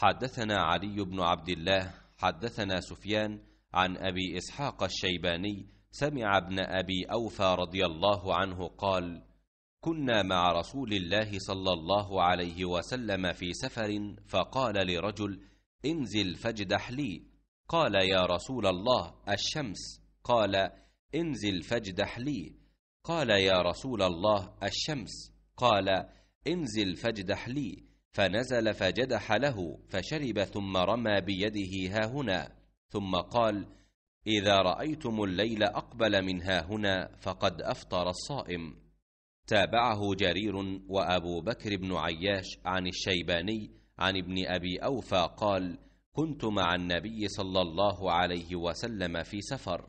حدثنا علي بن عبد الله حدثنا سفيان عن أبي إسحاق الشيباني سمع ابن أبي أوفى رضي الله عنه قال كنا مع رسول الله صلى الله عليه وسلم في سفر فقال لرجل انزل فاجدح لي قال يا رسول الله الشمس قال انزل فاجدح لي قال يا رسول الله الشمس قال انزل فاجدح لي فنزل فجدح له فشرب ثم رمى بيده ها هنا ثم قال إذا رأيتم الليل أقبل من ها هنا فقد أفطر الصائم. تابعه جرير وأبو بكر بن عياش عن الشيباني عن ابن أبي أوفى قال كنت مع النبي صلى الله عليه وسلم في سفر.